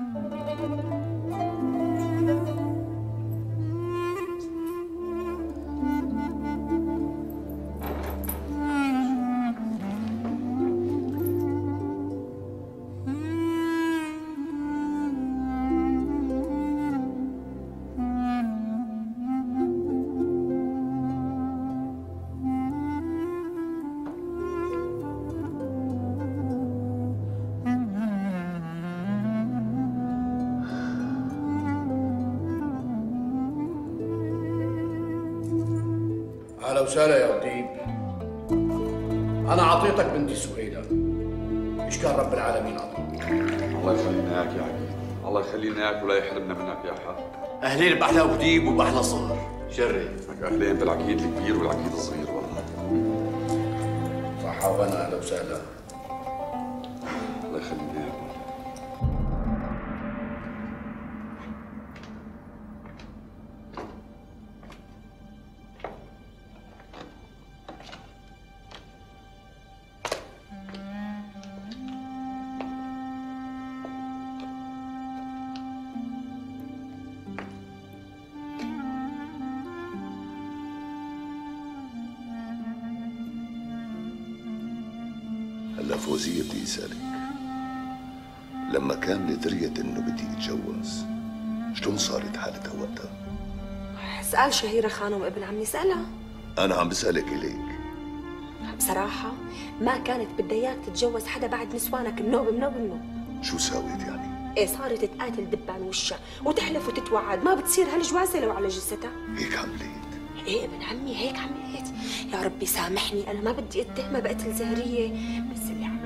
أهلا وسهلا يا طيب أنا أعطيتك بنتي سهيله إيش كان رب العالمين اعطاك الله يخلينا إياك يا عقيل. الله يخلينا إياك ولا يحرمنا منك يا حق. أهلين باحلى ابو ديب وباحلى صهر شري. لك أهلين بالعقيد الكبير والعقيد الصغير والله. وأنا أهلا وسهلا هلا فوزية بدي اسألك لما كان دريت انه بدي اتجوز شلون صارت حالتها وقتها؟ اسأل شهيرة خانم ابن عمي اسألها أنا عم بسألك إليك. بصراحة ما كانت بدها اياك تتجوز حدا بعد نسوانك النوب منوب منوب شو ساويت يعني؟ إيه صارت تقاتل دبان وشها وتحلف وتتوعد. ما بتصير هالجوازة لو على جثتها هيك عملت إيه ابن عمي هيك عملت يا ربي سامحني أنا ما بدي اتهمها بقتل زهرية. بس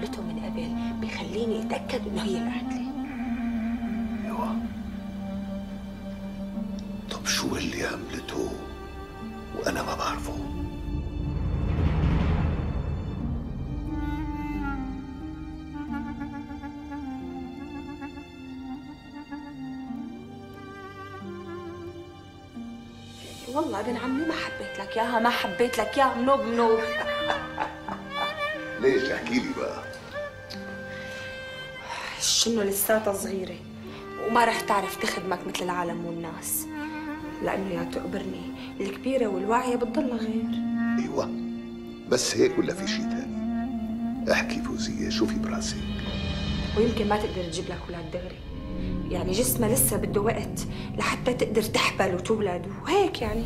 عملته من قبل بيخليني أتأكد إنه هي القاتلة أيوه. طب شو اللي عملته وأنا ما بعرفه؟ والله ابن عمي ما حبيت لك اياها ما حبيت لك اياها منوب منوب ليش؟ احكي لي بقى؟ شنو لساتها صغيرة. وما رح تعرف تخدمك مثل العالم والناس. لأنه يا تقبرني الكبيرة والواعية بتضلها غير. أيوه بس هيك ولا في شيء تاني؟ احكي فوزية شو في براسك؟ ويمكن ما تقدر تجيب لك ولاد دغري. يعني جسمها لسه بده وقت لحتى تقدر تحبل وتولد وهيك يعني.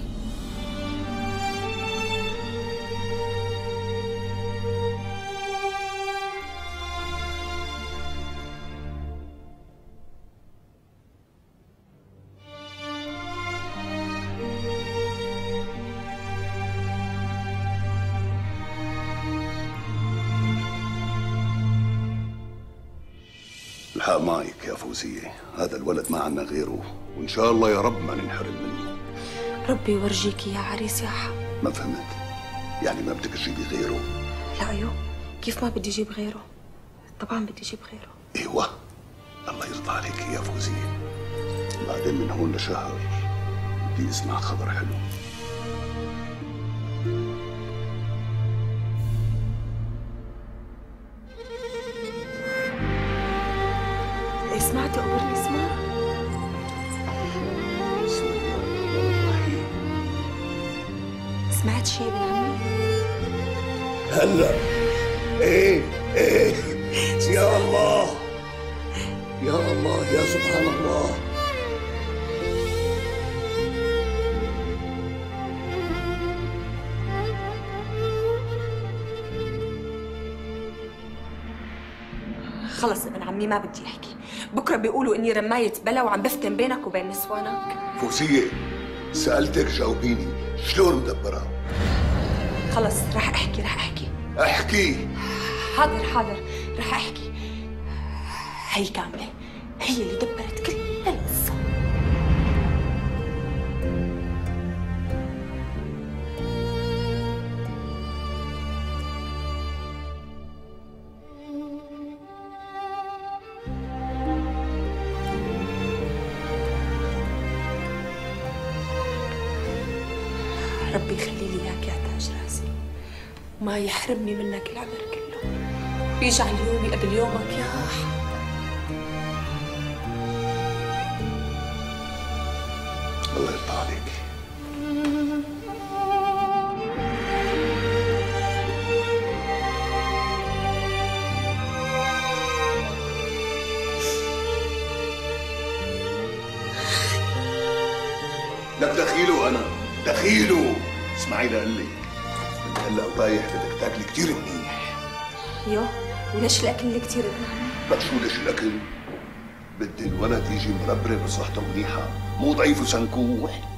فوزية. هذا الولد ما عنا غيره. وإن شاء الله يا رب ما ننحرم منه. ربي يورجيك يا عريس يا حق ما فهمت. يعني ما بدك تجيبي غيره؟ لا أيوه كيف ما بدي أجيب غيره؟ طبعا بدي أجيب غيره. إيوه. الله يرضى عليك يا فوزية. بعدين من هون لشهر بدي أسمع خبر حلو. سمعت قبرني اسمع. بسم الله الرحمن الرحيم سمعت شي ابن هلا. إيه إيه. يا الله. يا الله يا سبحان الله. خلص ابن عمي ما بدي احكي بكرة بيقولوا إني رماية بلا وعم بفتن بينك وبين نسوانك. فوزية سألتك جاوبيني شلون مدبرة؟ خلص رح أحكي رح أحكي. أحكي. حاضر حاضر رح أحكي. هي كاملة هي اللي دبرت. ربي يخلي لي إياك يا تاج راسي. وما يحرمني منك العمر كله. ويجعل يومي قبل يومك يا حبيبي. الله يرضى عليك. لا بدخيله أنا. دخيله. اسمعي لقلك من هلا ورايح بدك تاكلي كثير منيح. يو وليش الاكل اللي كثير منيح؟ لك شو ليش الأكل؟ بدي الولد يجي مربرب وصحته منيحة مو ضعيف وسنكوح.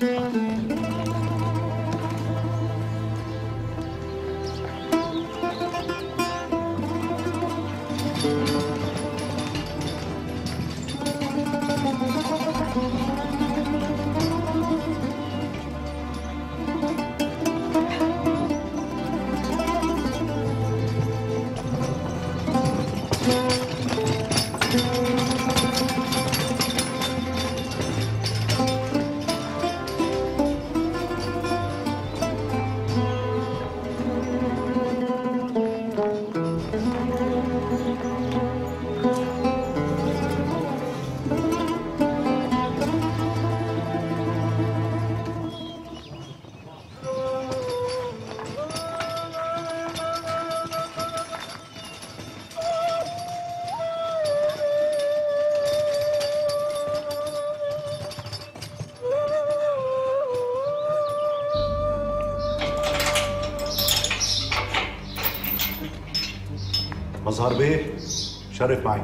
Música مظهر بيه شرف معي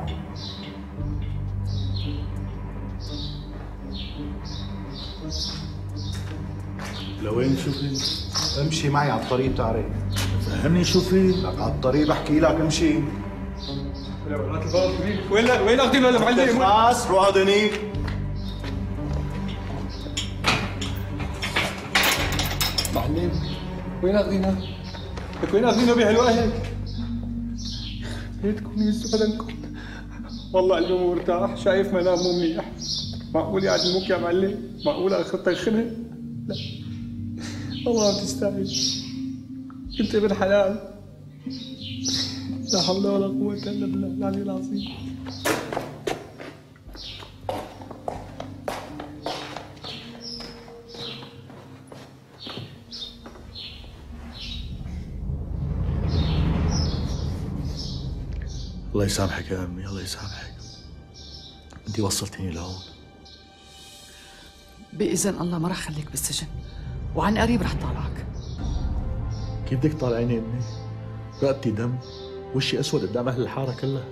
لوين شوفي؟ امشي معي على الطريق بتعرف فهمني شوفي لك على الطريق بحكي لك امشي وين وين اخذين ولا معلم؟ ناس روح هذنيك معلم وين اخذينها؟ لك وين اخذينها بهالوقت؟ بيتكم يسوا بدنكم والله قلبي مرتاح شايف منام مو منيح. معقول يعلموك يا معلم؟ معقول اخذتك خنه؟ لا. والله ما تستاهل. كنت ابن حلال. لا حول ولا قوة إلا بالله العلي العظيم. الله يسامحك يا أمي الله يسامحك. انت وصلتيني لهون. بإذن الله ما رح خليك بالسجن وعن قريب رح طالعك كيف بدك طالعيني أمي؟ رقبتي دم وشي أسود قدام أهل الحارة كلها.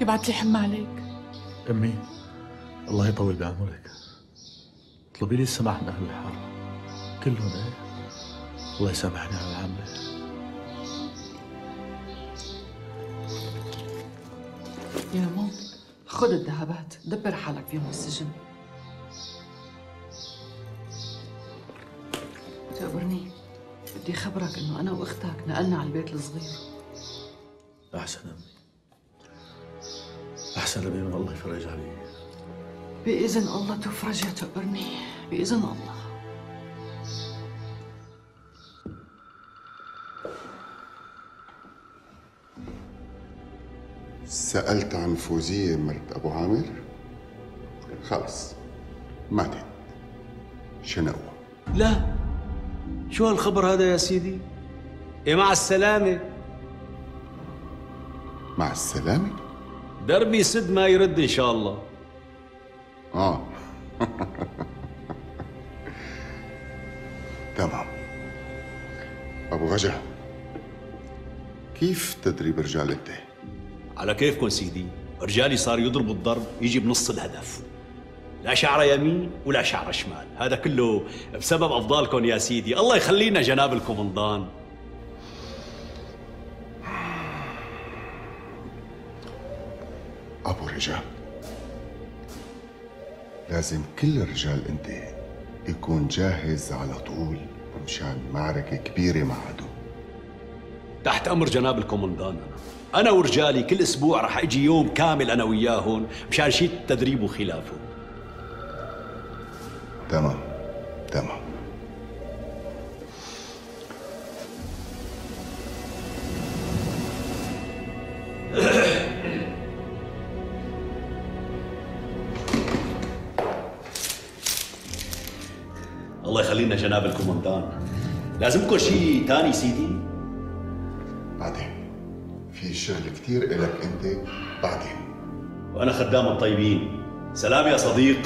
يبعت لي حمى عليك. أمي الله يطول بعمرك. اطلبي لي السماح من أهل الحارة. كلهم إيه؟ الله يسامحني على العامله يا ماما خذ الذهبات دبر حالك فيهم السجن. تقبرني بدي خبرك إنه أنا وأختك نقلنا على البيت الصغير. أحسن أمي. أحسن لبي من الله يفرج علي بإذن الله تفرج يا تقبرني بإذن الله. سألت عن فوزية مرت أبو عامر؟ خلص ماتت شنو؟ لا شو هالخبر هذا يا سيدي؟ إيه مع السلامة مع السلامة؟ دربي سد ما يرد إن شاء الله آه تمام أبو غجا كيف تدريب رجال أنت؟ على كيفكم سيدي؟ رجالي صار يضربوا الضرب يجي بنص الهدف. لا شعره يمين ولا شعره شمال. هذا كله بسبب أفضالكم يا سيدي. الله يخلينا جناب الكومندان. أبو رجال لازم كل رجال أنت يكون جاهز على طول مشان معركة كبيرة مع عدو تحت أمر جناب الكوماندان أنا. ورجالي كل أسبوع رح أجي يوم كامل أنا وياهم مشان شيء التدريب وخلافه تمام. تمام. الله يخلينا جناب الكوماندان لازمكم شيء ثاني سيدي. في شغل كتير إلك أنت بعدين. وأنا خدام الطيبين. سلام يا صديق.